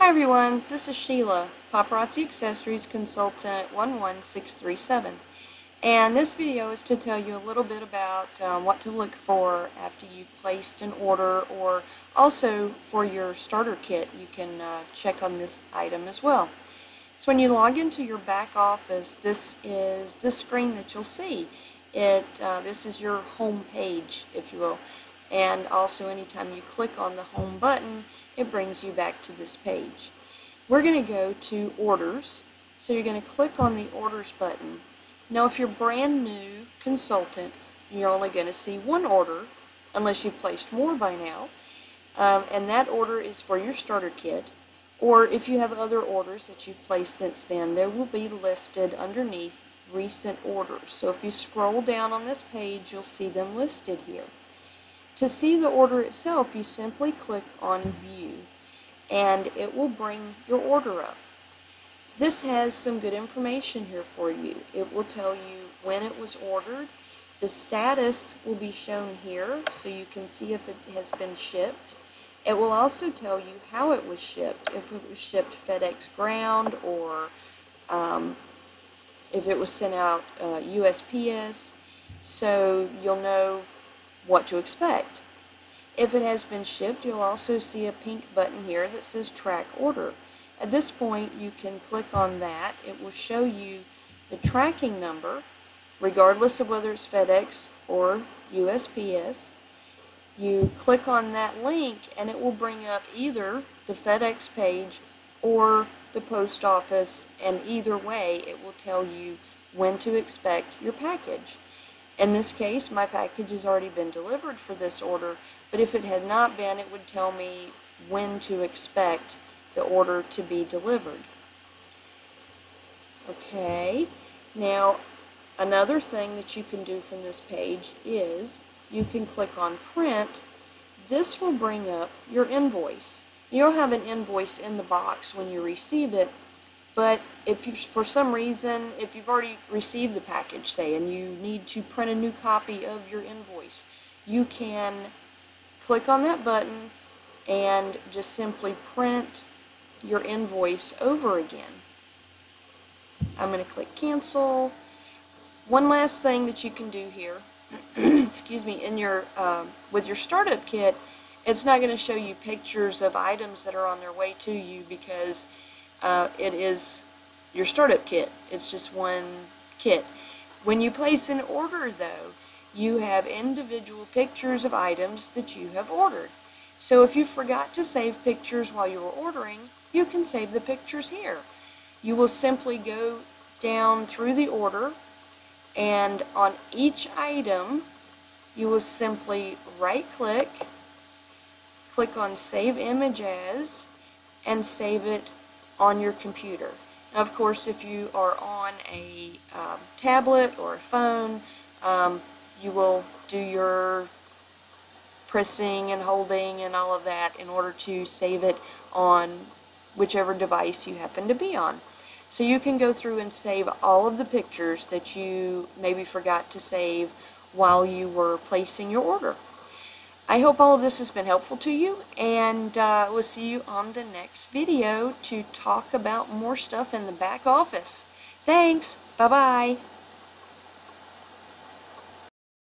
Hi everyone, this is Sheila, Paparazzi Accessories Consultant 11637. And this video is to tell you a little bit about um, what to look for after you've placed an order or also for your starter kit you can uh, check on this item as well. So when you log into your back office this is the screen that you'll see. It uh, This is your home page if you will and also anytime you click on the home button it brings you back to this page. We're going to go to orders so you're going to click on the orders button. Now if you're brand new consultant you're only going to see one order unless you've placed more by now um, and that order is for your starter kit or if you have other orders that you've placed since then they will be listed underneath recent orders. So if you scroll down on this page you'll see them listed here. To see the order itself, you simply click on View, and it will bring your order up. This has some good information here for you. It will tell you when it was ordered. The status will be shown here, so you can see if it has been shipped. It will also tell you how it was shipped, if it was shipped FedEx Ground or um, if it was sent out uh, USPS, so you'll know what to expect. If it has been shipped, you'll also see a pink button here that says track order. At this point, you can click on that. It will show you the tracking number, regardless of whether it's FedEx or USPS. You click on that link and it will bring up either the FedEx page or the post office and either way it will tell you when to expect your package. In this case, my package has already been delivered for this order, but if it had not been, it would tell me when to expect the order to be delivered. Okay, now another thing that you can do from this page is you can click on print. This will bring up your invoice. You'll have an invoice in the box when you receive it, but if you, for some reason, if you've already received the package, say, and you need to print a new copy of your invoice, you can click on that button and just simply print your invoice over again. I'm going to click cancel. One last thing that you can do here, excuse me, in your uh, with your startup kit, it's not going to show you pictures of items that are on their way to you because uh, it is your startup kit. It's just one kit. When you place an order though, you have individual pictures of items that you have ordered. So if you forgot to save pictures while you were ordering, you can save the pictures here. You will simply go down through the order and on each item you will simply right click, click on save image as, and save it on your computer. Now, of course, if you are on a um, tablet or a phone, um, you will do your pressing and holding and all of that in order to save it on whichever device you happen to be on. So you can go through and save all of the pictures that you maybe forgot to save while you were placing your order. I hope all of this has been helpful to you, and uh, we'll see you on the next video to talk about more stuff in the back office. Thanks. Bye-bye.